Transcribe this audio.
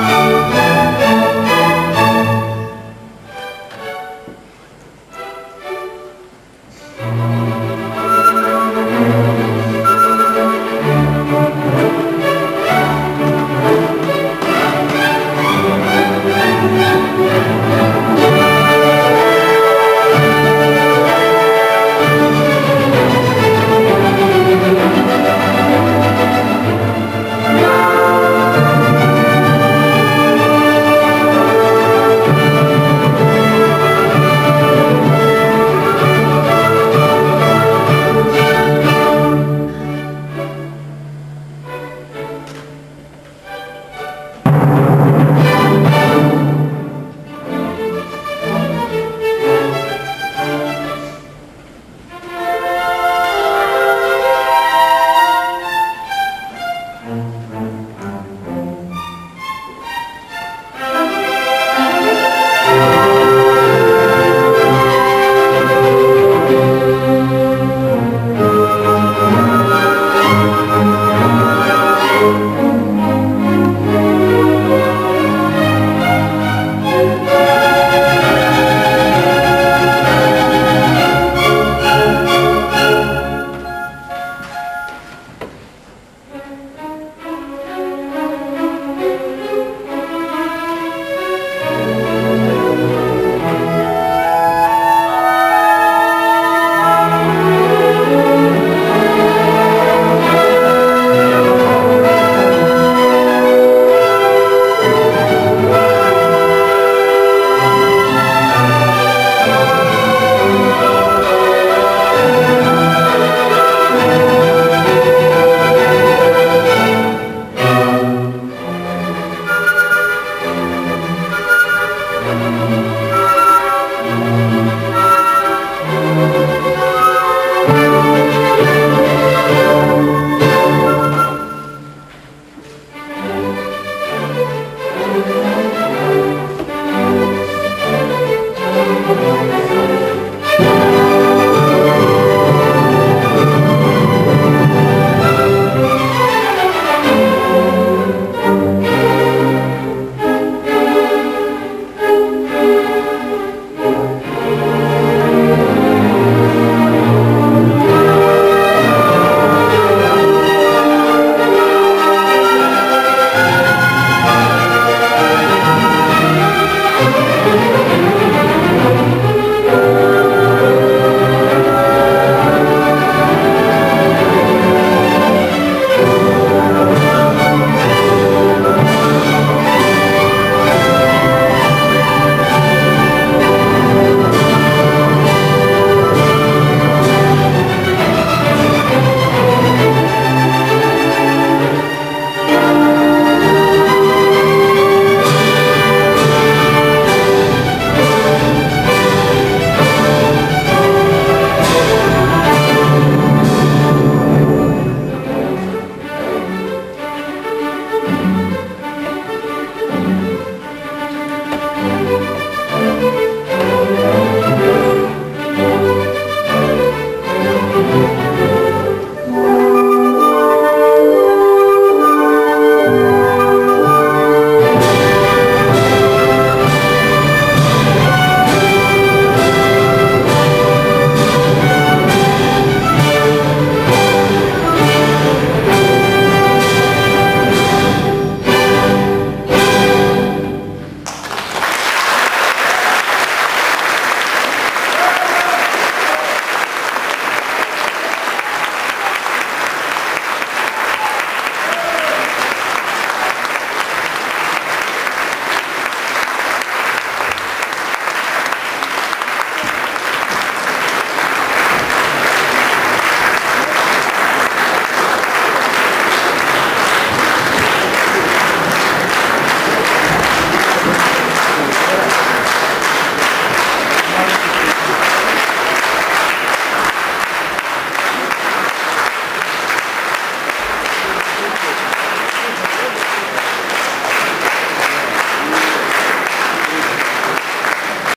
Música